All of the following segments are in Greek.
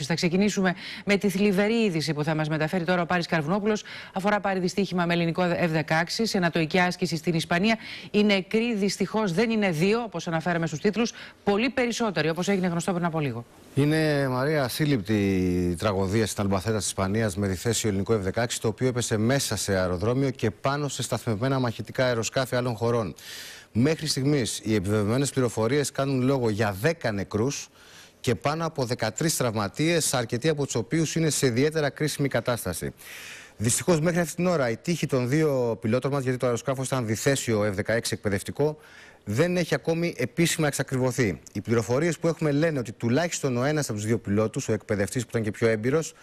Θα ξεκινήσουμε με τη θλιβερή είδηση που θα μας μεταφέρει τώρα ο Πάρης Καρβουνόπουλος. Αφορά πάρει δυστύχημα με ελληνικό F-16 σε ανατοϊκή άσκηση στην Ισπανία. Οι νεκροί δυστυχώς δεν είναι δύο, όπως αναφέραμε στους τίτλους, πολύ περισσότεροι, όπως έγινε γνωστό πριν από λίγο. Είναι, Μαρία, ασύλληπτη η τραγωδία στην Αλμπαθέτα της Ισπανίας με τη θέση ελληνικό F-16, το οποίο έπεσε μέσα σε αεροδρόμιο και πάνω σε σταθμευμένα μαχητικά αεροσκάφη άλλων χωρών. Μέχρι στιγμής οι επιβεβαιωμένες πληροφορίες κάνουν λόγο για 10 νεκρούς και πάνω από 13 τραυματίες, αρκετοί από τους οποίους είναι σε ιδιαίτερα κρίσιμη κατάσταση. Δυστυχώς μέχρι αυτή την ώρα η τύχη των δύο πιλότων μας, γιατί το αεροσκάφος ήταν διθέσιο F-16 εκπαιδευτικό, δεν έχει ακόμη επίσημα εξακριβωθεί. Οι πληροφορίες που έχουμε λένε ότι τουλάχιστον ο ένας από τους δύο πιλότους, ο εκπαιδευτής που ήταν και πιο έμπειρος,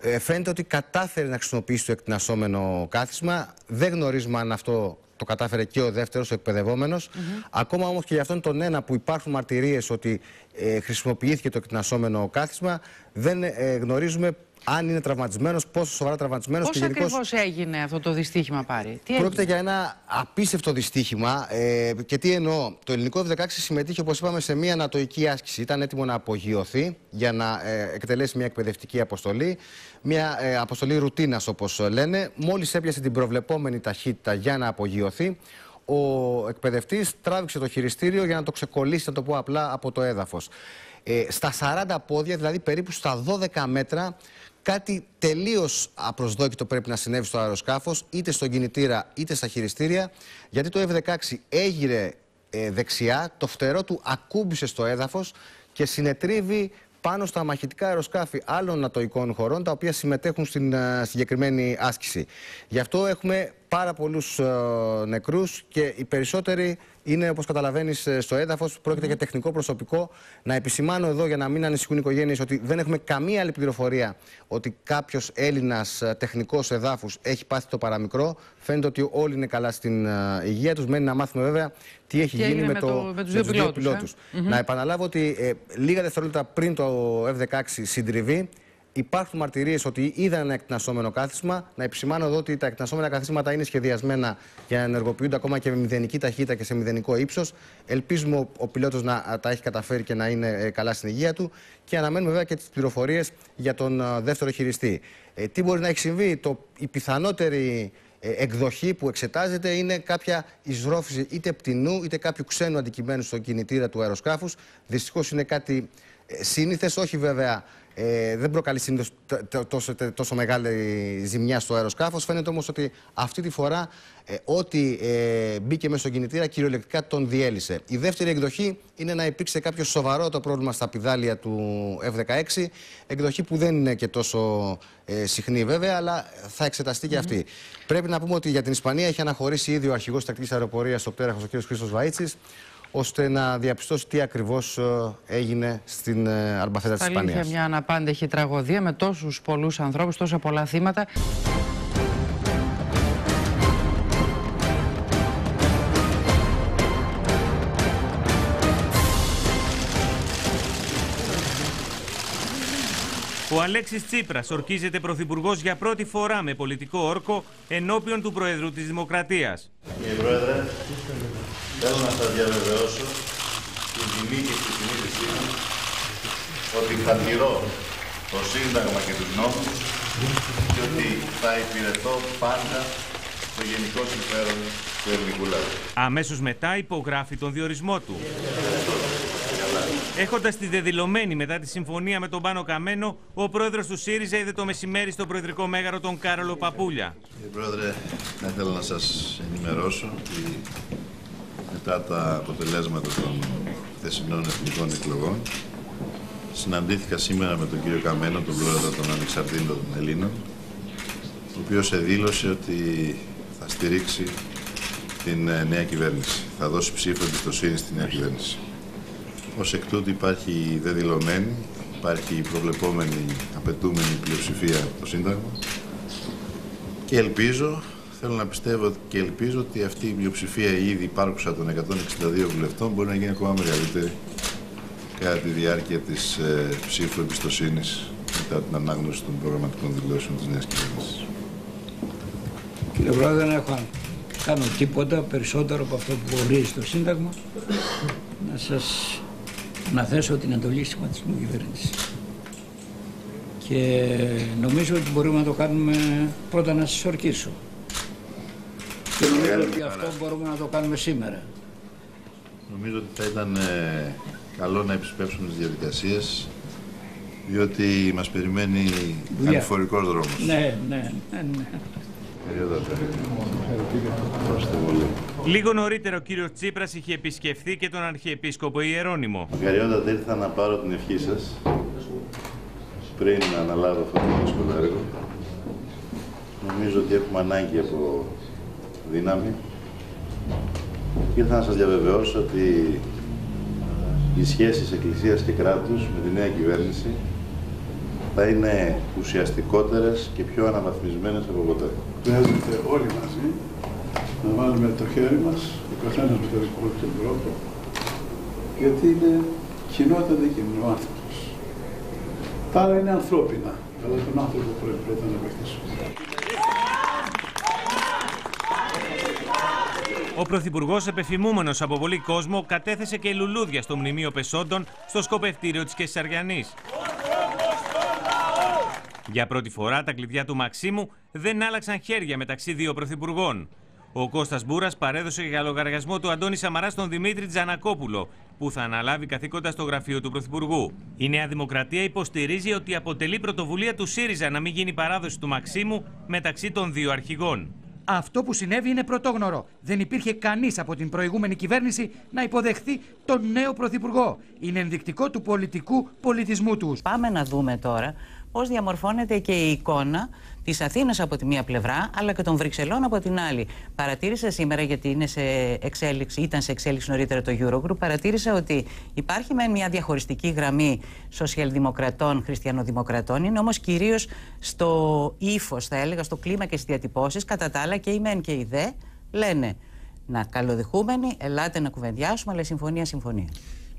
ε, φαίνεται ότι κατάφερε να χρησιμοποιήσει το εκτινασόμενο κάθισμα. Δεν γνωρίζουμε αν αυτό το κατάφερε και ο δεύτερος, ο εκπαιδευόμενος. Ακόμα όμως και για αυτόν τον ένα που υπάρχουν μαρτυρίες ότι ε, χρησιμοποιήθηκε το εκτινασόμενο κάθισμα, δεν ε, γνωρίζουμε αν είναι τραυματισμένος, πόσο σοβαρά τραυματισμένος. Πώς γενικώς... ακριβώς έγινε αυτό το δυστύχημα, πάρει. Τι Πρόκειται για ένα απίστευτο δυστύχημα. Ε, και τι εννοώ. Το ελληνικό F-16 συμμετείχε, όπως είπαμε, σε μια ανατοϊκή άσκηση. Ήταν έτοιμο να απογειωθεί για να ε, εκτελέσει μια εκπαιδευτική αποστολή. Μια ε, αποστολή ρουτίνας, όπως λένε. Μόλις έπιασε την προβλεπόμενη ταχύτητα για να απογειωθεί, ο εκπαιδευτής τράβηξε το χειριστήριο για να το ξεκολλήσει, να το πω απλά, από το έδαφος. Ε, στα 40 πόδια, δηλαδή περίπου στα 12 μέτρα, κάτι τελείως απροσδόκητο πρέπει να συνέβη στο αεροσκάφος, είτε στον κινητήρα είτε στα χειριστήρια, γιατί το F-16 έγειρε ε, δεξιά, το φτερό του ακούμπησε στο έδαφος και συνετρίβει πάνω στα μαχητικά αεροσκάφη άλλων νατοικών χωρών τα οποία συμμετέχουν στην uh, συγκεκριμένη άσκηση. Γι' αυτό έχουμε πάρα πολλούς uh, νεκρούς και οι περισσότεροι είναι όπως καταλαβαίνεις ε, στο έδαφος, πρόκειται για τεχνικό προσωπικό. Να επισημάνω εδώ για να μην ανησυχούν οι οικογένειες ότι δεν έχουμε καμία άλλη πληροφορία ότι κάποιος Έλληνας τεχνικός εδάφους έχει πάθει το παραμικρό. Φαίνεται ότι όλοι είναι καλά στην uh, υγεία τους. Μένει να μάθουμε βέβαια τι έχει γίνει με, με, το, με τους δύο, δύο πιλότους. Ε; Να επαναλάβω ότι ε, λίγα δευτερόλεπτα πριν το F-16 συντριβεί, Υπάρχουν μαρτυρίες ότι είδαν ένα εκτινασόμενο κάθισμα. Να επισημάνω εδώ ότι τα εκτινασόμενα καθίσματα είναι σχεδιασμένα για να ενεργοποιούνται ακόμα και με μηδενική ταχύτητα και σε μηδενικό ύψος. Ελπίζουμε ο, ο πιλότος να τα έχει καταφέρει και να είναι ε, καλά στην υγεία του. Και αναμένουμε βέβαια και τις πληροφορίες για τον ε, δεύτερο χειριστή. Ε, τι μπορεί να έχει συμβεί, το, η πιθανότερη ε, εκδοχή που εξετάζεται είναι κάποια εισρόφηση είτε πτηνού είτε κάποιου ξένου αντικειμένου στο κινητήρα του αεροσκάφους. Δυστυχώς είναι κάτι σύνηθες, όχι βέβαια ε, δεν προκαλεί συνήθως τόσο, τόσο μεγάλη ζημιά στο αεροσκάφος. Φαίνεται όμως ότι αυτή τη φορά ε, ό,τι ε, μπήκε μέσα στον κινητήρα κυριολεκτικά τον διέλυσε. Η δεύτερη εκδοχή είναι να υπήρξε κάποιο σοβαρό το πρόβλημα στα πιδάλια του F-16. Εκδοχή που δεν είναι και τόσο ε, συχνή βέβαια, αλλά θα εξεταστεί και αυτή. Πρέπει να πούμε ότι για την Ισπανία έχει αναχωρήσει ήδη ο αρχηγός τακτικής αεροπορίας στο πτέραχο, ο κ. Χρήστος Βαίτση ώστε να διαπιστώσει τι ακριβώς ε, έγινε στην ε, Αρμπαθέτα της Ισπανίας. Αλήθεια μια αναπάντεχη τραγωδία με τόσους πολλούς ανθρώπους, τόσα πολλά θύματα. Ο Αλέξης Τσίπρας ορκίζεται πρωθυπουργός για πρώτη φορά με πολιτικό όρκο ενώπιον του Προεδρού της Δημοκρατίας. Κύριε Πρόεδρε, θέλω να σας διαβεβαιώσω την τιμή και τη συνείδησή μου ότι θα τηρώ το Σύνταγμα και του νόμου και ότι θα υπηρετώ πάντα το γενικό συμφέρον του ελληνικού λαού. Αμέσως μετά υπογράφει τον διορισμό του. Έχοντας τη δεδηλωμένη μετά τη συμφωνία με τον Πάνο Καμένο, ο πρόεδρος του ΣΥΡΙΖΑ είδε το μεσημέρι στο προεδρικό μέγαρο τον Κάρολο Παπούλια. Κύριε Πρόεδρε, θα ήθελα να σας ενημερώσω ότι μετά τα αποτελέσματα των θεσινών εθνικών εκλογών συναντήθηκα σήμερα με τον κύριο Καμένο, τον πρόεδρο των Ανεξαρτήτων των Ελλήνων, ο οποίος δήλωσε ότι θα στηρίξει την ε, νέα κυβέρνηση. Θα δώσει ψήφο εμπιστοσύνη στη νέα κυβέρνηση. Ως εκ τούτου υπάρχει δεδηλωμένη, υπάρχει προβλεπόμενη, απαιτούμενη πλειοψηφία το Σύνταγμα και ελπίζω, θέλω να πιστεύω και ελπίζω ότι αυτή η πλειοψηφία ήδη υπάρχουσα των 162 βουλευτών μπορεί να γίνει ακόμα μεγαλύτερη κατά τη διάρκεια της ε, ψήφου εμπιστοσύνης μετά την ανάγνωση των προγραμματικών δηλώσεων της νέας κυβέρνησης. Κύριε Πρόεδρε, δεν έχω κάνω τίποτα περισσότερο από αυτό που ορίζει το Σύνταγμα να σας να θέσω την εντολή σχηματισμού κυβέρνησης. και νομίζω ότι μπορούμε να το κάνουμε πρώτα να σας ορκίσω. Και νομίζω ότι αυτό μπορούμε να το κάνουμε σήμερα. Νομίζω ότι θα ήταν ε, καλό να επισπεύσουμε τις διαδικασίες διότι μας περιμένει Δουλειά. ανηφορικός δρόμος. Ναι, ναι, ναι. ναι. Περιόδατε. Ευχαριστώ πολύ. Λίγο νωρίτερα ο κύριος Τσίπρας είχε επισκεφθεί και τον Αρχιεπίσκοπο Ιερώνυμο. Μακαριότατα ήρθα να πάρω την ευχή σας πριν να αναλάβω αυτό το δύσκολο έργο. Νομίζω ότι έχουμε ανάγκη από δύναμη. Και ήρθα να σας διαβεβαιώσω ότι οι σχέσεις Εκκλησίας και κράτους με τη νέα κυβέρνηση θα είναι ουσιαστικότερες και πιο αναβαθμισμένες από ποτέ. Χρειάζεται όλοι μαζί να βάλουμε το χέρι μας, ο καθένας με τον δικό του τρόπο, γιατί είναι κοινότητα δικαιωμένο ο άνθρωπος. Τα άλλα είναι ανθρώπινα, αλλά τον άνθρωπο πρέπει πρώτα να βοηθήσουμε. Ο Πρωθυπουργός, επεφημούμενος από πολύ κόσμο, κατέθεσε και λουλούδια στο μνημείο Πεσόντων στο σκοπευτήριο της Κεσαριανής. Για πρώτη φορά τα κλειδιά του Μαξίμου δεν άλλαξαν χέρια μεταξύ δύο πρωθυπουργών. Ο Κώστας Μπούρας παρέδωσε για λογαριασμό του Αντώνη Σαμαρά στον Δημήτρη Τζανακόπουλο, που θα αναλάβει καθήκοντα στο γραφείο του Πρωθυπουργού. Η Νέα Δημοκρατία υποστηρίζει ότι αποτελεί πρωτοβουλία του ΣΥΡΙΖΑ να μην γίνει παράδοση του Μαξίμου μεταξύ των δύο αρχηγών. Αυτό που συνέβη είναι πρωτόγνωρο. Δεν υπήρχε κανείς από την προηγούμενη κυβέρνηση να υποδεχθεί τον νέο πρωθυπουργό. Είναι ενδεικτικό του πολιτικού πολιτισμού τους. Πάμε να δούμε τώρα πώς διαμορφώνεται και η εικόνα της Αθήνας από τη μία πλευρά, αλλά και των Βρυξελών από την άλλη. Παρατήρησα σήμερα, γιατί είναι σε εξέλιξη, ήταν σε εξέλιξη νωρίτερα το Eurogroup, παρατήρησα ότι υπάρχει με μια διαχωριστική γραμμή σοσιαλδημοκρατών, χριστιανοδημοκρατών, είναι όμως κυρίως στο ύφος, θα έλεγα, στο κλίμα και στις διατυπώσεις. Κατά τα άλλα και η ΜΕΝ και η ΔΕ λένε να καλοδεχούμενοι, ελάτε να κουβεντιάσουμε, αλλά η συμφωνία συμφωνία.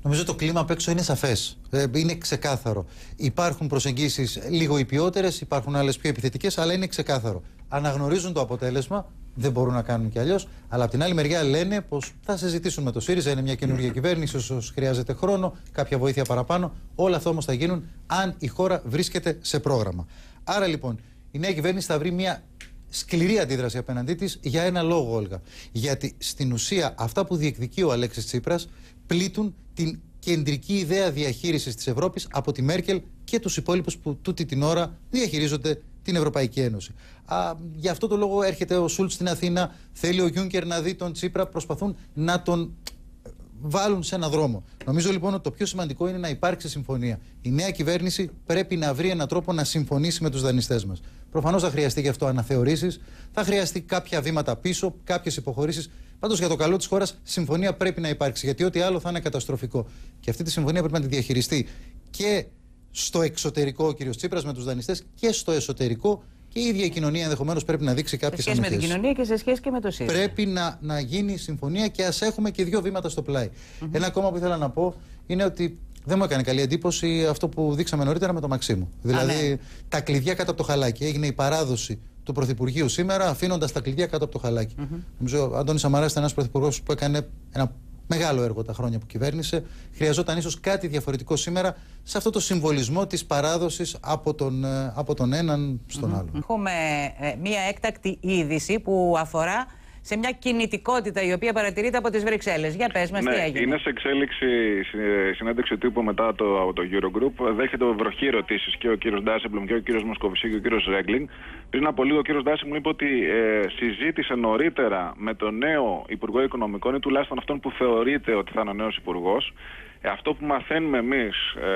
Νομίζω το κλίμα απ' έξω είναι σαφές. Είναι ξεκάθαρο. Υπάρχουν προσεγγίσεις λίγο υπιότερες, υπάρχουν άλλες πιο επιθετικές, αλλά είναι ξεκάθαρο. Αναγνωρίζουν το αποτέλεσμα, δεν μπορούν να κάνουν κι αλλιώς. Αλλά από την άλλη μεριά λένε πως θα συζητήσουν με το ΣΥΡΙΖΑ. Είναι μια καινούργια κυβέρνηση, ίσως χρειάζεται χρόνο, κάποια βοήθεια παραπάνω. Όλα αυτά όμως θα γίνουν αν η χώρα βρίσκεται σε πρόγραμμα. Άρα λοιπόν η νέα κυβέρνηση θα βρει μια σκληρή αντίδραση απέναντί της για ένα λόγο, Όλγα. Γιατί στην ουσία αυτά που διεκδικεί ο Αλέξης Τσίπρας πλήττουν την κεντρική ιδέα διαχείρισης της Ευρώπης από τη Μέρκελ και τους υπόλοιπους που τούτη την ώρα διαχειρίζονται την Ευρωπαϊκή Ένωση. Α, γι' αυτό το λόγο έρχεται ο Σούλτς στην Αθήνα, θέλει ο Γιούνκερ να δει τον Τσίπρα, προσπαθούν να τον βάλουν σε ένα δρόμο. Νομίζω λοιπόν ότι το πιο σημαντικό είναι να υπάρξει συμφωνία. Η νέα κυβέρνηση πρέπει να βρει έναν τρόπο να συμφωνήσει με τους δανειστές μας. Προφανώς θα χρειαστεί γι' αυτό αναθεωρήσεις, θα χρειαστεί κάποια βήματα πίσω, κάποιες υποχωρήσεις. Πάντως για το καλό της χώρας, συμφωνία πρέπει να υπάρξει. Γιατί ό,τι άλλο θα είναι καταστροφικό. Και αυτή τη συμφωνία πρέπει να τη διαχειριστεί και στο εξωτερικό ο κ. Τσίπρας με τους δανειστές και στο εσωτερικό και η ίδια η κοινωνία ενδεχομένως πρέπει να δείξει κάποιες Σε σχέση με την κοινωνία και σε σχέση και με το ΣΥΡΙΖΑ. Πρέπει να, να γίνει συμφωνία και ας έχουμε και δύο βήματα στο πλάι. Ένα ακόμα που ήθελα να πω είναι ότι δεν μου έκανε καλή εντύπωση αυτό που δείξαμε νωρίτερα με το Μαξίμου. Δηλαδή ναι. τα κλειδιά κάτω από το χαλάκι. Έγινε η παράδοση του Πρωθυπουργείου σήμερα αφήνοντας τα κλειδιά κάτω από το χαλάκι. Νομίζω ο Αντώνη Σαμαράς ήταν ένας Πρωθυπουργός που έκανε ένα μεγάλο έργο τα χρόνια που κυβέρνησε. Χρειαζόταν ίσως κάτι διαφορετικό σήμερα σε αυτό το συμβολισμό της παράδοσης από, τον, ε, από τον έναν στον άλλον. Έχουμε ε, μία έκτακτη είδηση που αφορά σε μια κινητικότητα η οποία παρατηρείται από τις Βρυξέλλες. Για πες μας τι Ναι, έγινε. είναι σε εξέλιξη συ- συνέντευξη τύπου μετά το, από το Eurogroup. Δέχεται βροχή ερωτήσεις και ο κύριος Ντάσεμπλουμ και ο κύριος Μοσκοβισή και ο κύριος Ρέγκλινγκ. Πριν από λίγο ο κύριος Ντάσεμπλουμ είπε ότι ε, συζήτησε νωρίτερα με τον νέο Υπουργό Οικονομικών ή τουλάχιστον αυτόν που θεωρείται ότι θα είναι ο νέος Υπουργός. Ε, αυτό που μαθαίνουμε εμείς ε,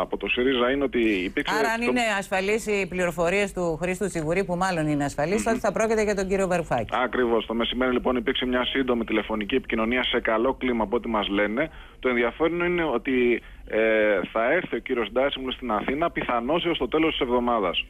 από το ΣΥΡΙΖΑ είναι ότι υπήρξε. Άρα αν στο- είναι ασφαλείς οι πληροφορίες του Χρήστου Τσιγουρή που μάλλον είναι ασφαλείς, τότε θα πρόκειται για τον κύριο Βαρουφάκη. Ακριβώς. Το μεσημέρι λοιπόν υπήρξε μια σύντομη τηλεφωνική επικοινωνία σε καλό κλίμα από ό,τι μας λένε. Το ενδιαφέρον είναι ότι ε, θα έρθει ο κύριος Ντάσιμουλ στην Αθήνα πιθανώς έως το τέλος της εβδομάδας.